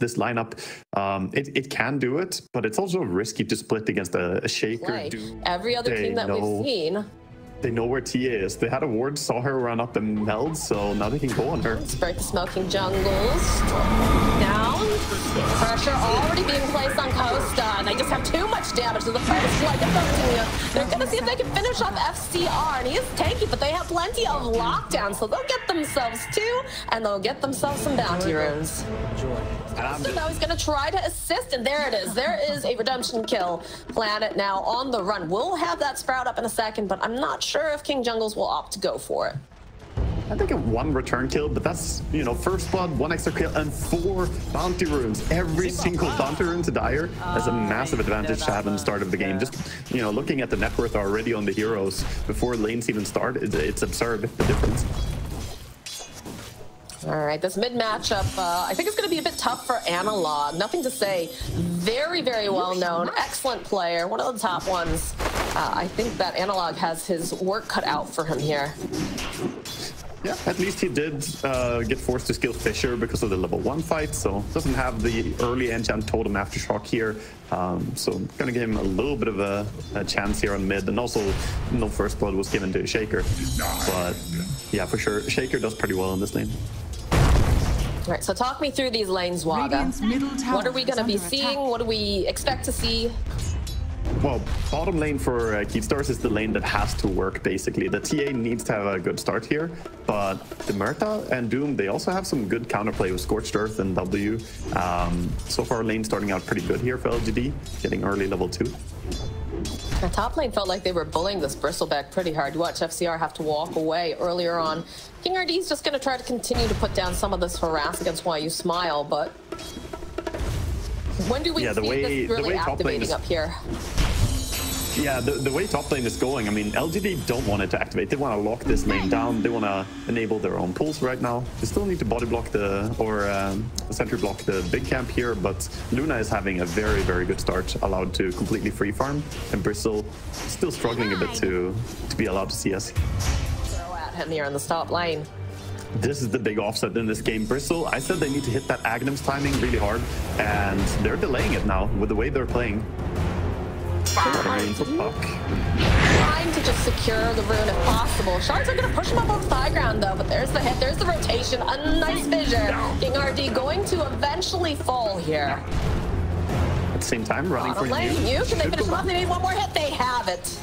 this lineup, um, it, it can do it, but it's also risky to split against a, a Shaker. Play. Every other team that know, we've seen. They know where TA is. They had a ward, saw her run up and meld, so now they can go on her. Spurt the smoking jungles. Down. Pressure already being placed on Costa, they just have too much damage to the first like They're gonna see if they can finish off FCR, and he is tanky, but they have plenty of lockdown, so they'll get themselves two, and they'll get themselves some bounty runes. So now he's gonna try to assist, and there it is. There is a redemption kill planet now on the run. We'll have that sprout up in a second, but I'm not sure if King Jungles will opt to go for it. I think a one return kill, but that's, you know, first blood, one extra kill, and four bounty runes. Every single bounty rune to Dire has a massive advantage to have in the start of the game. Just, you know, looking at the net worth already on the heroes before lanes even start, it's absurd, the difference. All right, this mid matchup, uh, I think it's going to be a bit tough for Analog. Nothing to say. Very, very well known. Excellent player. One of the top ones. Uh, I think that Analog has his work cut out for him here. Yeah, at least he did uh, get forced to skill Fissure because of the level 1 fight, so doesn't have the early enchant totem aftershock here. Um, so gonna give him a little bit of a, a, chance here on mid, and also no first blood was given to Shaker. But yeah, for sure, Shaker does pretty well in this lane. All right, so talk me through these lanes, Waga. What are we going to be seeing? Attack. What do we expect to see? Well, bottom lane for uh, Keyd Stars is the lane that has to work, basically. The TA needs to have a good start here, but the Muerta and Doom, they also have some good counterplay with Scorched Earth and W. Um, so far, lane starting out pretty good here for LGD, getting early level 2. The top lane felt like they were bullying this Bristleback pretty hard. You watch FCR have to walk away earlier on. King RD is just going to try to continue to put down some of this harass against Why You Smile, but when do we yeah, see way, this really activating up here? Yeah, the, the way top lane is going, I mean, LGD don't want it to activate. They want to lock this lane down. They want to enable their own pulls right now. They still need to body block the, or um, sentry block the big camp here, but Luna is having a very, very good start, allowed to completely free farm, and Bristle still struggling a bit to, to be allowed to see us. Throw out him here in the top lane. This is the big offset in this game. Bristle, I said they need to hit that Aghanim's timing really hard, and they're delaying it now with the way they're playing. Trying to just secure the rune if possible. Shards are going to push him up on the high ground though, but there's the hit, there's the rotation, a nice vision. King RD going to eventually fall here. At the same time, running for lane. you. Can they finish him off? They need one more hit. They have it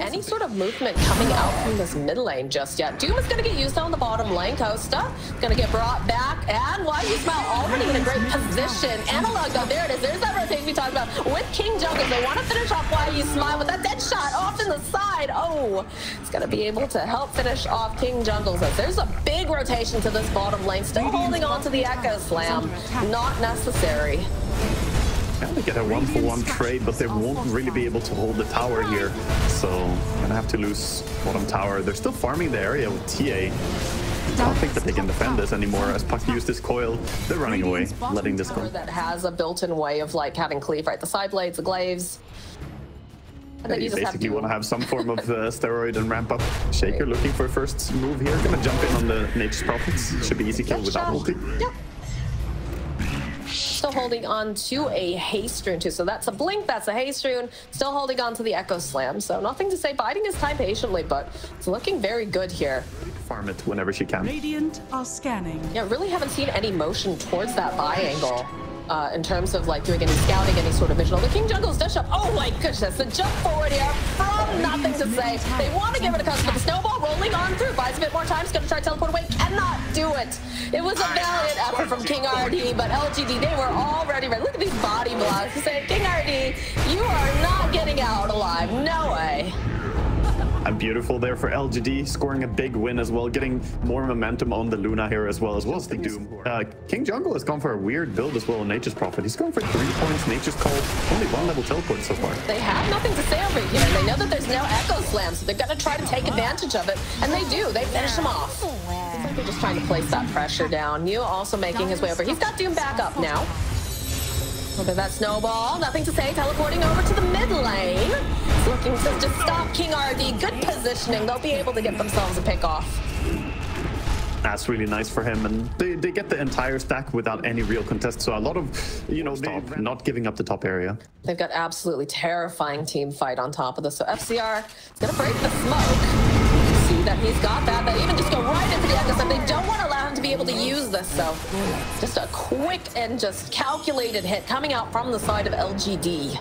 any sort of movement coming out from this mid lane just yet. Doom is going to get used on the bottom lane. Costa going to get brought back. And why you smile already in a great position. Analog, though, there it is. There's that rotation we talked about with King Jungle. They want to finish off Why You Smile with that dead shot off in the side. Oh, it's going to be able to help finish off King Jungles. There's a big rotation to this bottom lane. Still holding on to the Echo Slam. Not necessary. Yeah, they get a one-for-one -one trade, but they won't really be able to hold the tower here. So, gonna have to lose bottom tower. They're still farming the area with TA. I don't think that they can defend this anymore. As Puck used this coil, they're running away, letting this go. That has a built-in way of like having cleave, right? The side blades, the glaives. And then you, you basically to... want to have some form of uh, steroid and ramp up. Shaker looking for a first move here. Gonna jump in on the Nature's Prophets. Should be easy kill without ulti. Yep still holding on to a haste rune too. So that's a blink, that's a haste rune, still holding on to the Echo Slam. So nothing to say, biding his time patiently, but it's looking very good here. Farm it whenever she can. Radiant are scanning. Yeah, really haven't seen any motion towards that buy angle uh, in terms of like doing any scouting, any sort of vision. The King Jungle's dash up. Oh my goodness, the jump forward here from nothing to say. They want to give it a customer. The snowball rolling on through. Buys a bit more time. He's going to try to teleport away. Cannot do it. It was a valiant effort from King RD, but LGD, they were already ready. Look at these body blocks. He said, King RD, you are not getting out alive. No way. And beautiful there for LGD, scoring a big win as well, getting more momentum on the Luna here as well, as well as the Doom. Uh, King Jungle has gone for a weird build as well, on Nature's Prophet. He's going for three points, Nature's Call, only one level teleport so far. They have nothing to say over here. They know that there's no Echo Slam, so they're going to try to take advantage of it. And they do. They finish him off. Like they're just trying to place that pressure down. Mew also making his way over. He's got Doom back up now. Look at that snowball. Nothing to say. Teleporting over to the mid lane. Looking to just stop King RD. Good positioning. They'll be able to get themselves a pick off. That's really nice for him, and they, they get the entire stack without any real contest. So a lot of, you know, stop, not giving up the top area. They've got absolutely terrifying team fight on top of this. So FCR is going to break the smoke You see that he's got that. That even just go right into the Ekos, and they don't want to allow him to be able to use this. So just a quick and just calculated hit coming out from the side of LGD.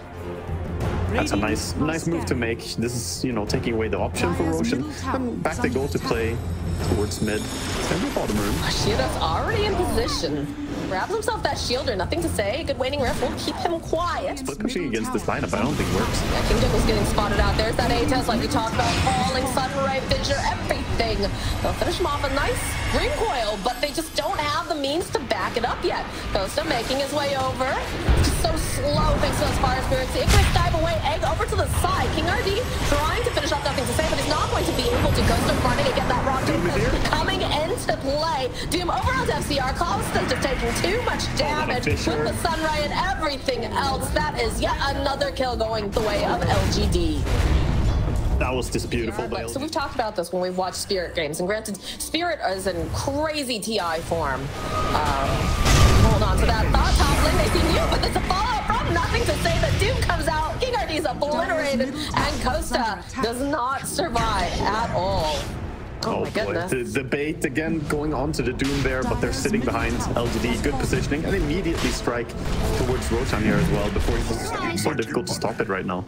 That's a nice nice move to make. This is, you know, taking away the option for Roshan. And back they go to play towards mid. It's gonna be bottom room. Shiro's already in position. Grabs himself that shielder, nothing to say. Good waning rift will keep him quiet. Split pushing against this lineup, I don't think works. Yeah, King Jungle's getting spotted out. There's that A-Test like we talked about. Falling, Sunray, Fissure, everything. They'll finish him off a nice Dream Coil, but they just don't have the means to back it up yet. Costa making his way over. Just so slow thanks to those fire spirits. Icarus dive away, egg over to the side. King RD trying to finish off nothing to say, but he's not going to be able to. Costa running and get that rock coming into play. Doom over onto FCR. Costa just taking too much damage with the Sunray and everything else. That is yet another kill going the way of LGD. That was just beautiful. Yeah, so we've talked about this when we've watched Spirit games, and granted, Spirit is in crazy TI form. Um, hold on to that thought, top lane. They see you, but there's a fallout from nothing to say that Doom comes out. King RD is obliterated, and Costa does not survive at all. Oh, oh boy, the, the, bait again going on to the Doom there, but they're sitting behind LGD. Good positioning and immediately strike towards Roshan here as well before it's so difficult to stop it right now.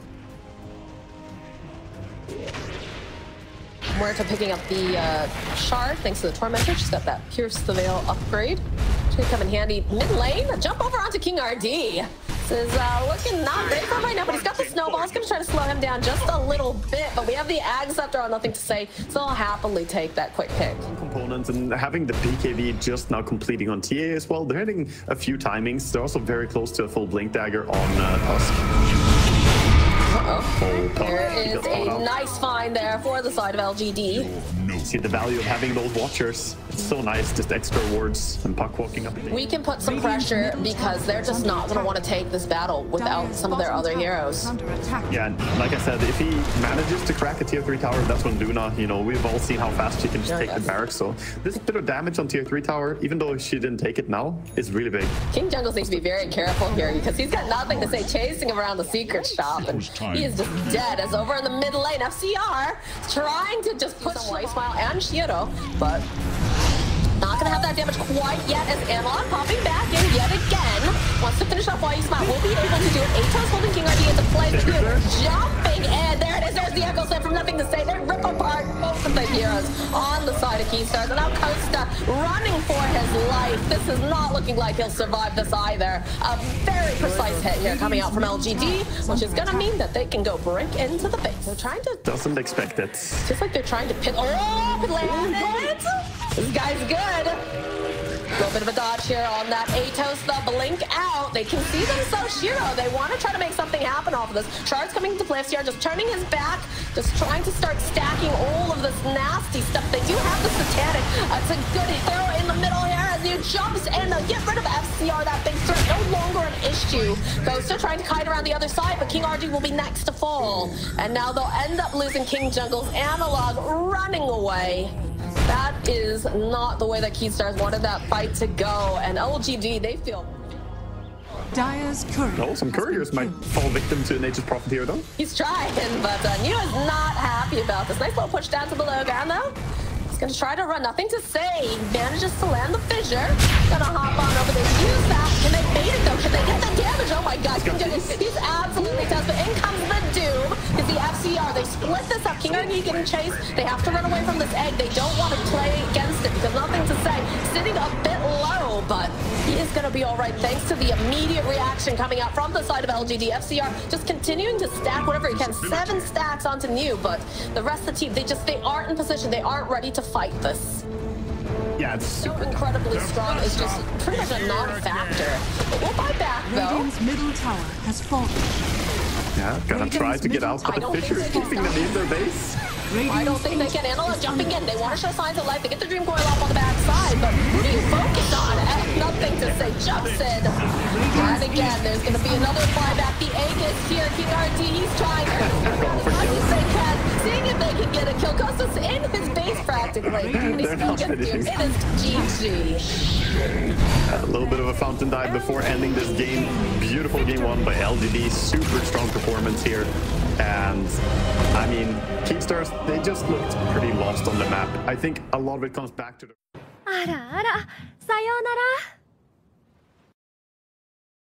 Muerta picking up the uh, shard thanks to the Tormentor. She's got that Pierce the Veil upgrade. It's gonna come in handy mid lane. Jump over onto King RD This is uh, looking not great for him right now, but he's got the snowball. He's going to try to slow him down just a little bit, but we have the Ag Scepter on nothing to say, so I'll happily take that quick pick. Components and having the BKB just now completing on TA as well. They're hitting a few timings. They're also very close to a full Blink Dagger on uh, Tusk. Uh-oh. There is a nice find there for the side of LGD. See the value of having those watchers. It's so nice, just extra wards and puck walking up. We can put some pressure because they're just not going to want to take this battle without some of their other heroes. Yeah, like I said, if he manages to crack a tier 3 tower, that's when Luna, you know, we've all seen how fast she can just oh, take the barracks. So this bit of damage on tier 3 tower, even though she didn't take it now, is really big. King Jungle needs to be very careful here because he's got nothing to say chasing him around the secret shop. And he is just dead as over in the mid lane, FCR trying to just put some White Smile and Shiro, but gonna have that damage quite yet as Amalon popping back in yet again. Wants to finish off White Smile. Will be able to do it. Atos holding King RD into play. Jumping in. There it is. There's the Echo Slam from nothing to say. They rip apart both of the heroes on the side of Keyd Stars. And now Costa running for his life. This is not looking like he'll survive this either. A very precise hit here coming out from LGD, which is gonna mean that they can go break into the base. They're trying to... Doesn't expect it. Just like they're trying to pit... Oh, landed! This guy's good. A little bit of a dodge here on that Atos, the blink out. They can see themselves Shiro. They want to try to make something happen off of this. Shard's coming to play FCR, just turning his back, just trying to start stacking all of this nasty stuff. They do have the Satanic. It's a good throw in the middle here as he jumps in. Uh, get rid of FCR. That big threat no longer an issue. Ghost trying to kite around the other side, but King RD will be next to fall. And now they'll end up losing King Jungle's analog running away. That is not the way that Keyd Stars wanted that fight to go. And LGD, they feel Dire's courier. Oh, some couriers might fall victim to nature's prophet here, though. He's trying, but uh, Neo is not happy about this. Nice little push down to the low ground, though. He's gonna try to run, nothing to say. He Manages to land the fissure. Gonna hop on over there, use that. It, though? They get the damage? Oh my god, he's absolutely tough. But in comes the Doom. Is the FCR. They split this up. King RD getting chased. They have to run away from this egg. They don't want to play against it because nothing to say. Sitting a bit low, but he is going to be all right thanks to the immediate reaction coming out from the side of LGD. FCR just continuing to stack whatever he can. Seven stacks onto New, but the rest of the team, they just, they aren't in position. They aren't ready to fight this. Yeah, it's so incredibly strong. It's just pretty much a non-factor. We'll buy back, though. Radiant's middle tower has fallen. Yeah, gonna try to get out, but the Fissure is keeping them in their base. I don't think they can. Analog jumping in. They want to show signs of life. They get the Dream Coil off on the backside, but who do you focus on? Nothing to say. Jumps in. And again, there's going to be another flyback. The Aegis here. King RD, he's trying as much as they can, get a kill. In his base practically, and finishing. It is GG. A little bit of a fountain dive before ending this game. Beautiful game one by LGD. Super strong performance here. And I mean, Keyd Stars, they just looked pretty lost on the map. I think a lot of it comes back to the... Ara, ara, sayonara.